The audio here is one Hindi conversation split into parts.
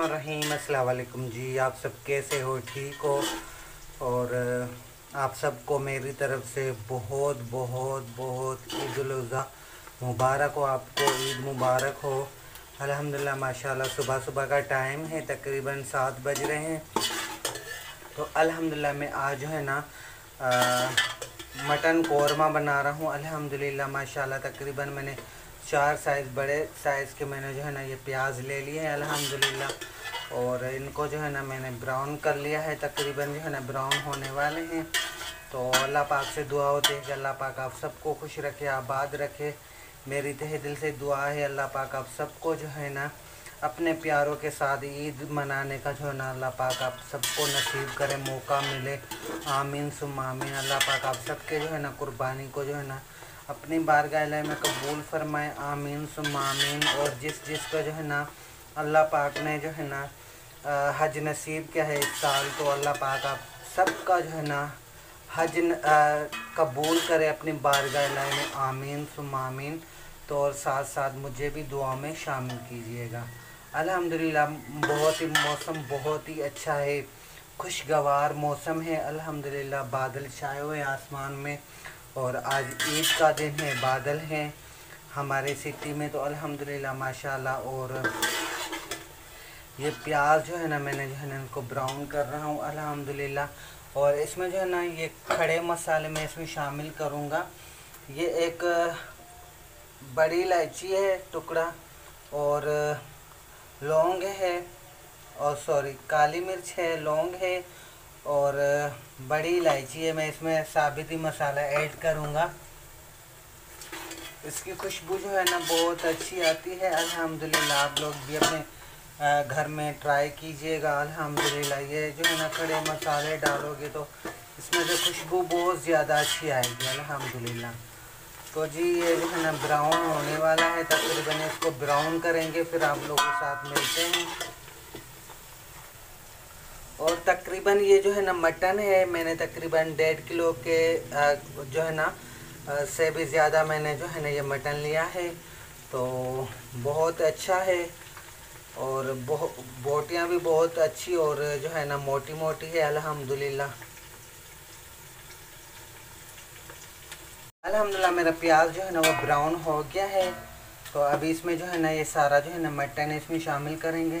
रहीम अस्सलाम जी। आप सब कैसे हो? ठीक हो? और आप सबको मेरी तरफ़ से बहुत बहुत बहुत ईद उज़ा मुबारक हो। आपको ईद मुबारक हो। अल्हम्दुलिल्लाह, माशाल्लाह सुबह सुबह का टाइम है। तकरीबन सात बज रहे हैं। तो अल्हम्दुलिल्लाह, मैं आज जो है ना मटन कौरमा बना रहा हूँ। अल्हम्दुलिल्लाह, माशाल्लाह, तकरीबन मैंने चार साइज़ बड़े साइज़ के मैंने जो है ना ये प्याज ले लिए हैं, अल्हम्दुलिल्लाह। और इनको जो है ना मैंने ब्राउन कर लिया है, तकरीबन जो है ना ब्राउन होने वाले हैं। तो अल्लाह पाक से दुआ होती है कि अल्लाह पाक आप सबको खुश रखे, आबाद रखे। मेरी तहे दिल से दुआ है, अल्लाह पाक आप सबको जो है ना अपने प्यारों के साथ ईद मनाने का जो है ना अल्लाह पाक आप सबको नसीब करे, मौका मिले। आमीन सुम आमीन। अल्लाह पाक आप सबके जो है ना कुर्बानी को जो है ना अपनी बारगाह में कबूल फरमाए, आमीन सुम आमीन। और जिस जिस का जो है ना, अल्लाह पाक ने जो है ना हज नसीब किया है इस साल तो अल्लाह पाक आप सबका जो है ना, हज कबूल करे अपनी बारगाह में, आमीन सुम आमीन। तो और साथ साथ मुझे भी दुआ में शामिल कीजिएगा। अल्हम्दुलिल्लाह, बहुत ही मौसम बहुत ही अच्छा है। खुशगवार मौसम है। अल्हम्दुलिल्लाह, बादल छाए हुए आसमान में। और आज ईद का दिन है, बादल हैं हमारे सिटी में तो अल्हम्दुलिल्लाह, माशाल्लाह, और ये प्याज जो है ना मैंने जो है ना इनको ब्राउन कर रहा हूँ, अल्हम्दुलिल्लाह। और इसमें जो है ना ये खड़े मसाले मैं इसमें शामिल करूँगा। ये एक बड़ी इलायची है, टुकड़ा, और लौंग है, और सॉरी, काली मिर्च है, लौंग है और बड़ी इलायची है, मैं इसमें साबिती मसाला ऐड करूँगा। इसकी खुशबू जो है ना, बहुत अच्छी आती है। अल्हम्दुलिल्लाह, आप लोग भी अपने घर में ट्राई कीजिएगा। अल्हम्दुलिल्लाह, ये जो है ना, खड़े मसाले डालोगे तो इसमें से खुशबू बहुत ज़्यादा अच्छी आएगी। अल्हम्दुलिल्लाह। तो जी, ये जो है ना, ब्राउन होने वाला है तकरीबन इसको ब्राउन करेंगे, फिर आप लोगों के साथ मिलते हैं। और तकरीबन ये जो है ना मटन है, मैंने तकरीबन डेढ़ किलो के जो है ना से भी ज़्यादा मैंने जो है ना ये मटन लिया है। तो बहुत अच्छा है और बहुत बोटियाँ भी बहुत अच्छी और जो है ना मोटी मोटी है, अल्हम्दुलिल्लाह। अल्हम्दुलिल्लाह मेरा प्याज जो है ना वो ब्राउन हो गया है। तो अभी इसमें जो है ना ये सारा जो है ना मटन इसमें शामिल करेंगे।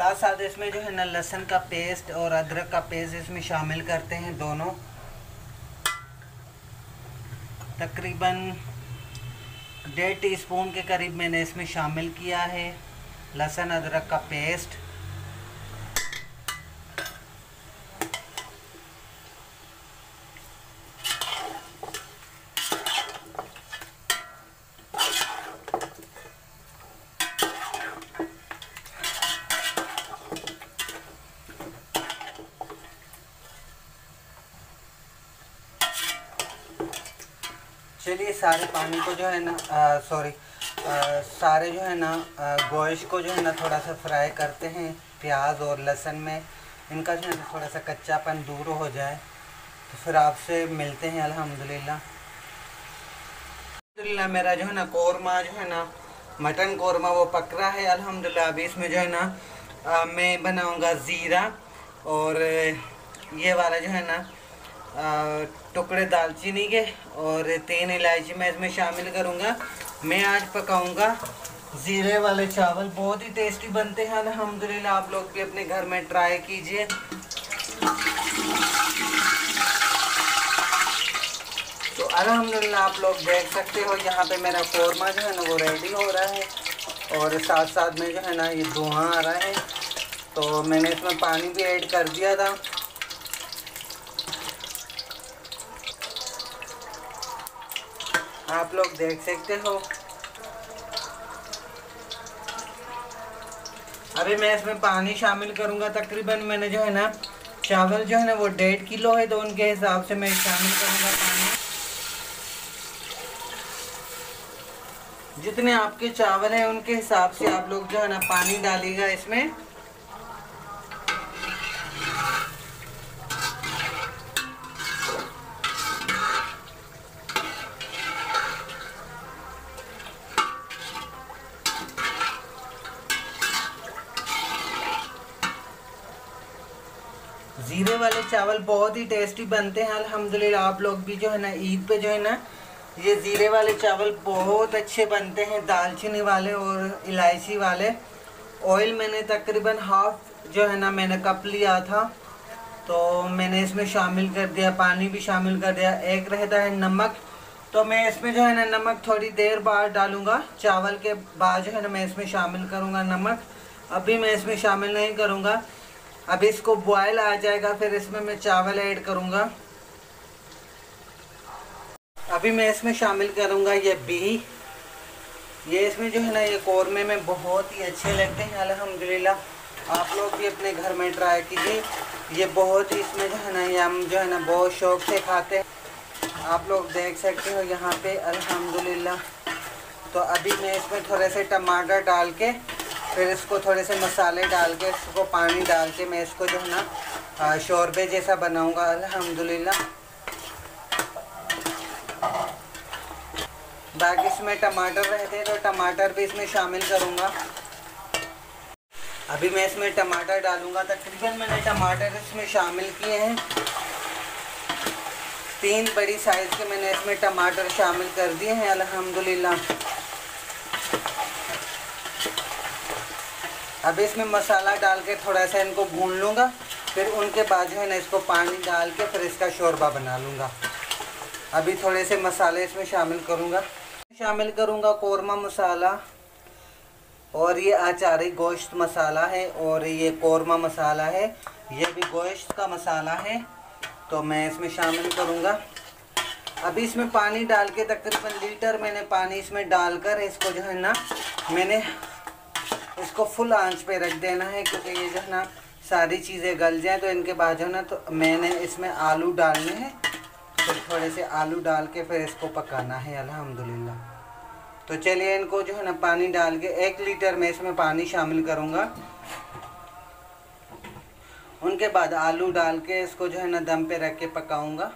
साथ साथ इसमें जो है ना लहसुन का पेस्ट और अदरक का पेस्ट इसमें शामिल करते हैं दोनों। तकरीबन डेढ़ टीस्पून के करीब मैंने इसमें शामिल किया है। लहसन, अदरक का पेस्ट चलिए सारे पानी को जो है ना सॉरी सारे जो है ना गोश्त को जो है ना थोड़ा सा फ्राई करते हैं, प्याज और लहसुन में। इनका जो है ना थोड़ा सा कच्चापन दूर हो जाए। तो फिर आपसे मिलते हैं, अल्हम्दुलिल्लाह। अल्हम्दुलिल्लाह, मेरा जो है ना कौरमा जो है ना, मटन कौरमा वो पक रहा है, अल्हम्दुलिल्लाह। अभी इसमें जो है ना मैं बनाऊँगा ज़ीरा और ये वाला जो है ना टुकड़े दालचीनी के और तीन इलायची मैं इसमें शामिल करूँगा। मैं आज पकाऊँगा ज़ीरे वाले चावल। बहुत ही टेस्टी बनते हैं अल्हम्दुलिल्लाह आप लोग भी अपने घर में ट्राई कीजिए। तो अल्हम्दुलिल्लाह, आप लोग देख सकते हो, यहाँ पे मेरा कौरमा जो है ना, वो रेडी हो रहा है। और साथ साथ में जो है ना, ये धुआँ आ रहा है। तो मैंने इसमें पानी भी ऐड कर दिया था। आप लोग देख सकते हो। अभी मैं इसमें पानी शामिल करूँगा, तकरीबन मैंने जो है ना, चावल जो है ना, वो डेढ़ किलो है तो उनके हिसाब से मैं शामिल करूँगा पानी। जितने आपके चावल हैं, उनके हिसाब से आप लोग जो है ना, पानी डालिएगा इसमें। ज़ीरे वाले चावल बहुत ही टेस्टी बनते हैं। अल्हम्दुलिल्लाह, आप लोग भी जो है ना, ईद पे जो है ना, ये ज़ीरे वाले चावल बहुत अच्छे बनते हैं। दालचीनी वाले और इलायची वाले। ऑयल मैंने तकरीबन हाफ़ जो है ना, मैंने कप लिया था। तो मैंने इसमें शामिल कर दिया, पानी भी शामिल कर दिया। एक रहता है नमक। तो मैं इसमें जो है ना, नमक थोड़ी देर बाद डालूँगा। चावल के बाद जो है ना, मैं इसमें शामिल करूँगा नमक। अभी मैं इसमें शामिल नहीं करूँगा। अब इसको बॉयल आ जाएगा, फिर इसमें मैं चावल ऐड करूँगा। अभी मैं इसमें शामिल करूँगा ये बी। ये इसमें जो है ना, ये कौरमे में बहुत ही अच्छे लगते हैं, अल्हम्दुलिल्लाह। आप लोग भी अपने घर में ट्राई कीजिए। ये बहुत ही इसमें जो है ना, ये हम जो है ना, बहुत शौक से खाते हैं। आप लोग देख सकते हो यहाँ पे, अल्हम्दुलिल्लाह। तो अभी मैं इसमें थोड़े से टमाटर डाल के फिर इसको थोड़े से मसाले डाल के, इसको पानी डाल के मैं इसको जो है ना शोरबे जैसा बनाऊँगा, अल्हम्दुलिल्लाह। बाकी इसमें टमाटर रहते हैं तो टमाटर भी इसमें शामिल करूँगा। अभी मैं इसमें टमाटर डालूँगा, तकरीबन मैंने टमाटर इसमें शामिल किए हैं। तीन बड़ी साइज़ के मैंने इसमें टमाटर शामिल कर दिए हैं, अल्हम्दुलिल्लाह। अब इसमें मसाला डाल के थोड़ा सा इनको भून लूँगा, फिर उनके बाद जो है ना इसको पानी डाल के फिर इसका शोरबा बना लूँगा। अभी थोड़े से मसाले इसमें शामिल करूँगा। शामिल करूँगा कौरमा मसाला, और ये आचारी गोश्त मसाला है, और ये कौरमा मसाला है, ये भी गोश्त का मसाला है तो मैं इसमें शामिल करूँगा। अभी इसमें पानी डाल के तकरीबन लीटर मैंने पानी इसमें डालकर इसको जो है ना मैंने इसको फुल आँच पे रख देना है, क्योंकि ये जो है ना, सारी चीज़ें गल जाएँ तो इनके बाद जो है ना तो मैंने इसमें आलू डालने हैं। फिर थोड़े से आलू डाल के फिर इसको पकाना है, अल्हम्दुलिल्लाह। तो चलिए, इनको जो है ना, पानी डाल के एक लीटर में इसमें पानी शामिल करूँगा। उनके बाद आलू डाल के इसको जो है ना, दम पे रख के पकाऊँगा।